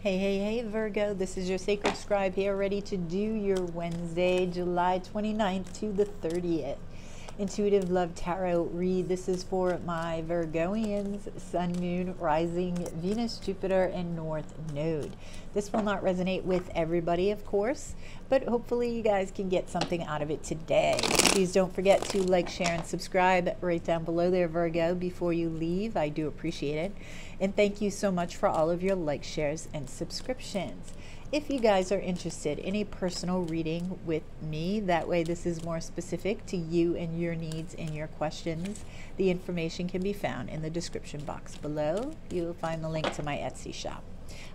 Hey, hey, hey, Virgo. This is your sacred scribe here, ready to do your Wednesday, July 29th to the 30th. Intuitive Love Tarot read. This is for my Virgoians, Sun, Moon, Rising, Venus, Jupiter, and North Node. This will not resonate with everybody, of course, but hopefully you guys can get something out of it today. Please don't forget to like, share, and subscribe right down below there, Virgo, before you leave. I do appreciate it. And thank you so much for all of your like, shares, and subscriptions. If you guys are interested in a personal reading with me, that way this is more specific to you and your needs and your questions, the information can be found in the description box below. You will find the link to my Etsy shop.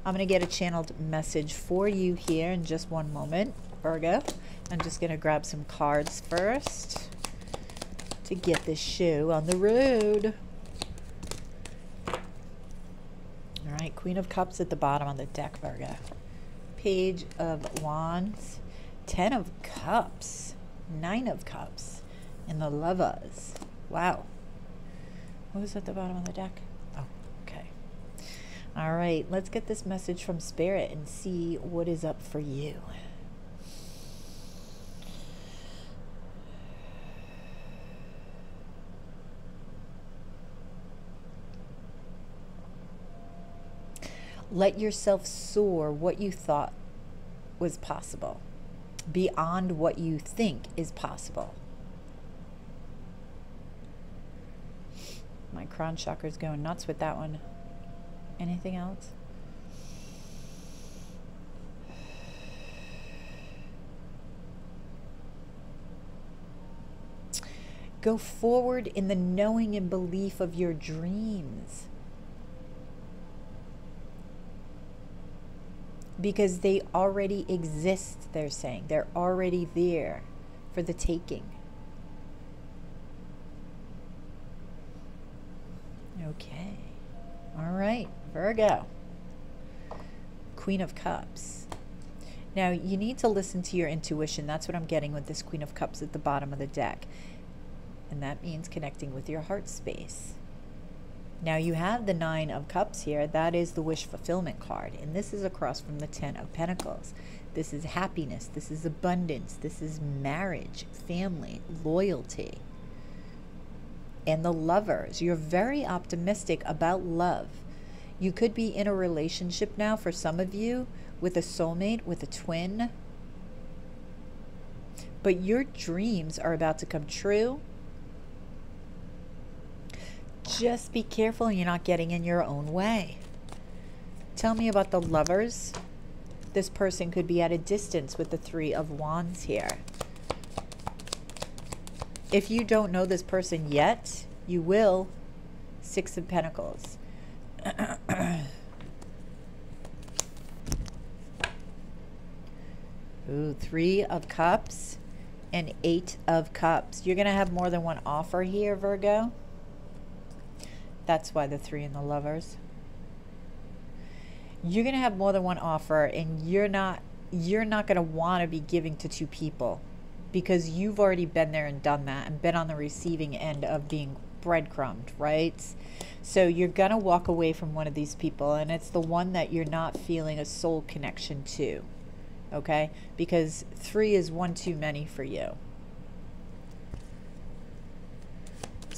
I'm going to get a channeled message for you here in just one moment, Virgo. I'm just going to grab some cards first to get this show on the road. All right, Queen of Cups at the bottom of the deck, Virgo. Page of Wands, Ten of Cups, Nine of Cups, and the Lovers. Wow. What was at the bottom of the deck? Oh, okay. All right, let's get this message from Spirit and see what is up for you. Let yourself soar what you thought was possible, beyond what you think is possible. My crown chakra is going nuts with that one. Anything else? Go forward in the knowing and belief of your dreams. Because they already exist, they're saying. They're already there for the taking. Okay. All right, Virgo. Queen of Cups. Now, you need to listen to your intuition. That's what I'm getting with this Queen of Cups at the bottom of the deck. And that means connecting with your heart space. Now you have the Nine of Cups here. That is the wish fulfillment card. And this is across from the Ten of Pentacles. This is happiness. This is abundance. This is marriage, family, loyalty. And the lovers. You're very optimistic about love. You could be in a relationship now for some of you with a soulmate, with a twin. But your dreams are about to come true just be careful you're not getting in your own way. Tell me about the lovers. This person could be at a distance with the Three of Wands here. If you don't know this person yet, you will. Six of Pentacles. Ooh, Three of Cups and Eight of Cups. You're going to have more than one offer here, Virgo. That's why the three and the lovers. You're going to have more than one offer and you're not you're not going to want to be giving to two people because you've already been there and done that and been on the receiving end of being breadcrumbed, right? So you're going to walk away from one of these people and it's the one that you're not feeling a soul connection to. Okay? Because 3 is one too many for you.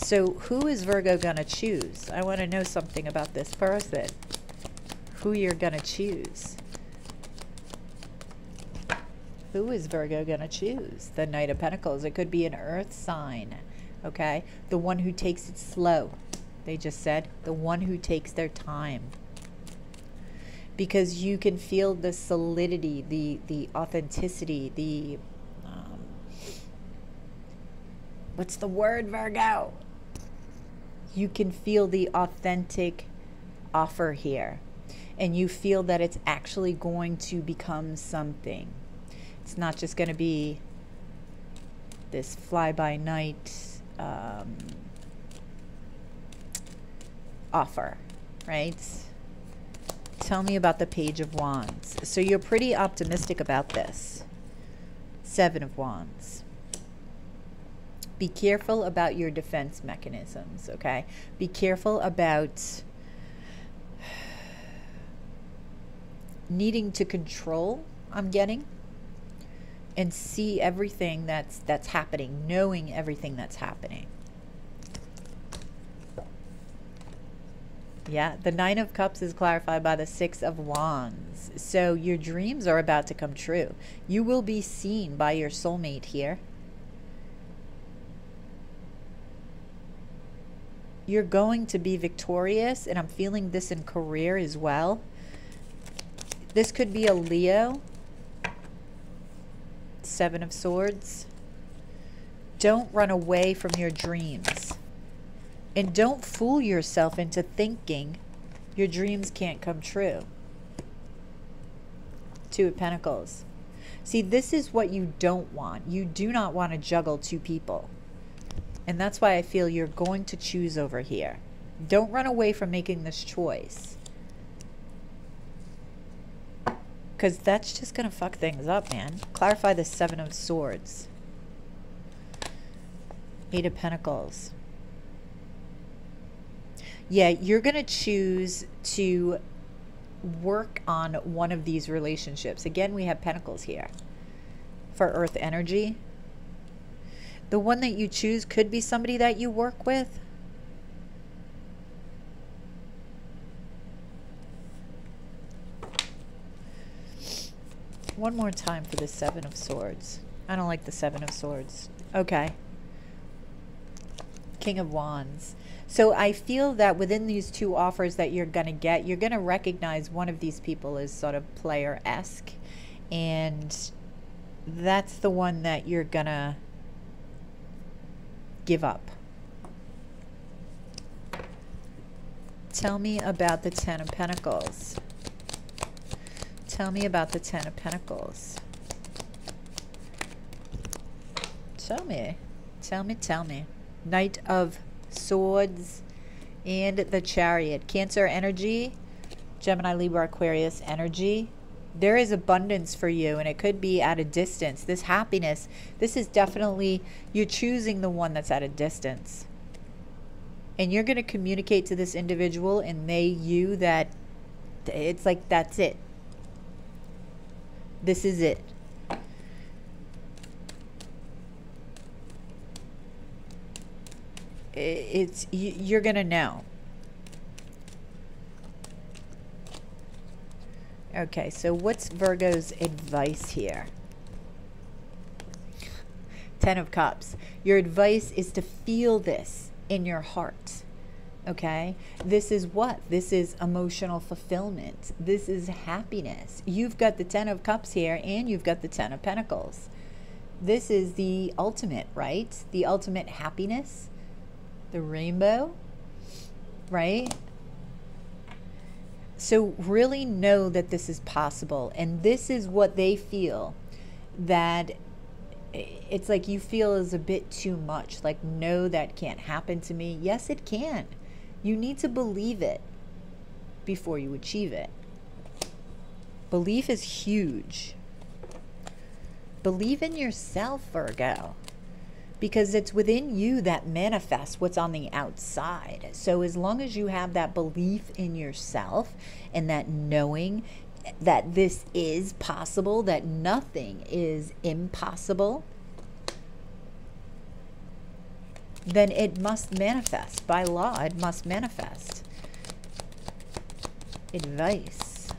So who is Virgo going to choose? I want to know something about this person. Who you're going to choose. Who is Virgo going to choose? The Knight of Pentacles. It could be an earth sign. Okay? The one who takes it slow. They just said. The one who takes their time. Because you can feel the solidity, the, the authenticity, the... Um, what's the word, Virgo? You can feel the authentic offer here and you feel that it's actually going to become something. It's not just going to be this fly by night um, offer, right? Tell me about the Page of Wands. So you're pretty optimistic about this. Seven of Wands be careful about your defense mechanisms, okay? Be careful about needing to control, I'm getting, and see everything that's that's happening, knowing everything that's happening. Yeah, the Nine of Cups is clarified by the Six of Wands. So your dreams are about to come true. You will be seen by your soulmate here. You're going to be victorious, and I'm feeling this in career as well. This could be a Leo. Seven of Swords. Don't run away from your dreams. And don't fool yourself into thinking your dreams can't come true. Two of Pentacles. See, this is what you don't want. You do not want to juggle two people. And that's why I feel you're going to choose over here. Don't run away from making this choice. Because that's just going to fuck things up, man. Clarify the Seven of Swords. Eight of Pentacles yeah, you're going to choose to work on one of these relationships. Again, we have pentacles here for earth energy. The one that you choose could be somebody that you work with. One more time for the Seven of Swords. I don't like the Seven of Swords. Okay. King of Wands. So I feel that within these two offers that you're going to get, you're going to recognize one of these people as sort of player esque. And that's the one that you're going to give up. Tell me about the Ten of Pentacles. Tell me about the Ten of Pentacles. Tell me. Tell me, tell me. Knight of Swords, and the Chariot. Cancer energy, Gemini, Libra, Aquarius energy. There is abundance for you, and it could be at a distance. This happiness, this is definitely, you're choosing the one that's at a distance. And you're going to communicate to this individual and they, you, that it's like, that's it. This is it. it's you're gonna know okay so what's Virgo's advice here? Ten of Cups. Your advice is to feel this in your heart okay? This is what? This is emotional fulfillment. This is happiness. You've got the ten of cups here and you've got the ten of pentacles. This is the ultimate right? The ultimate happiness. The rainbow, right? So really know that this is possible. And this is what they feel that it's like you feel is a bit too much. Like, no, that can't happen to me. Yes, it can. You need to believe it before you achieve it. Belief is huge. Believe in yourself, Virgo because it's within you that manifests what's on the outside. So as long as you have that belief in yourself and that knowing that this is possible, that nothing is impossible, then it must manifest. By law, it must manifest. Advice.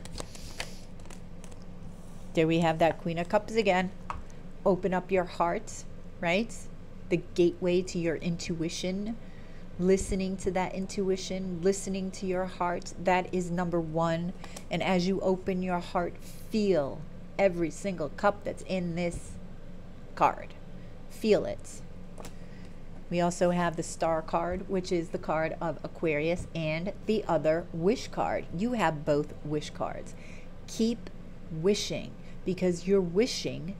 There we have that Queen of Cups again. Open up your heart, right? The gateway to your intuition, listening to that intuition, listening to your heart. That is number one. And as you open your heart, feel every single cup that's in this card. Feel it. We also have the star card, which is the card of Aquarius, and the other wish card. You have both wish cards. Keep wishing because you're wishing,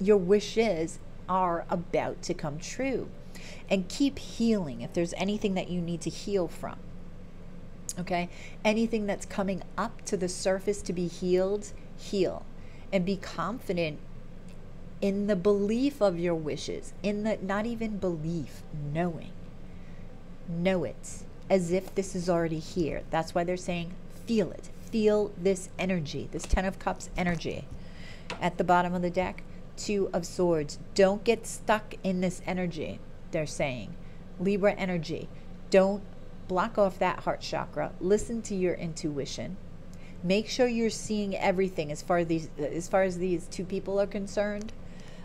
your wishes are about to come true. And keep healing if there's anything that you need to heal from. Okay? Anything that's coming up to the surface to be healed, heal. And be confident in the belief of your wishes, in the not even belief, knowing. Know it as if this is already here. That's why they're saying feel it. feel this energy, this Ten of Cups energy at the bottom of the deck. Two of Swords. Don't get stuck in this energy, they're saying. Libra energy. Don't block off that heart chakra. Listen to your intuition. Make sure you're seeing everything as far as these as far as these two people are concerned.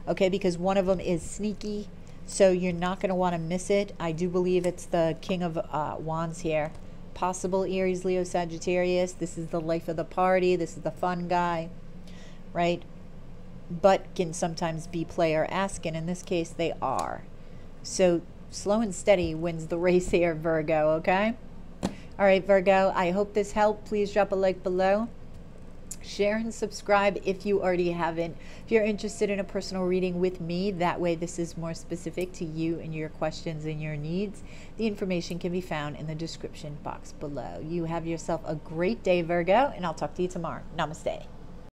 Okay, because one of them is sneaky, so you're not going to want to miss it. I do believe it's the King of uh, Wands here. Possible Aries, Leo, Sagittarius. This is the life of the party. This is the fun guy, right? But can sometimes be player asking. In this case, they are. So slow and steady wins the race here, Virgo, okay? All right, Virgo, I hope this helped. Please drop a like below. Share and subscribe if you already haven't. If you're interested in a personal reading with me, that way this is more specific to you and your questions and your needs. The information can be found in the description box below. You have yourself a great day, Virgo, and I'll talk to you tomorrow. Namaste.